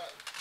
All right.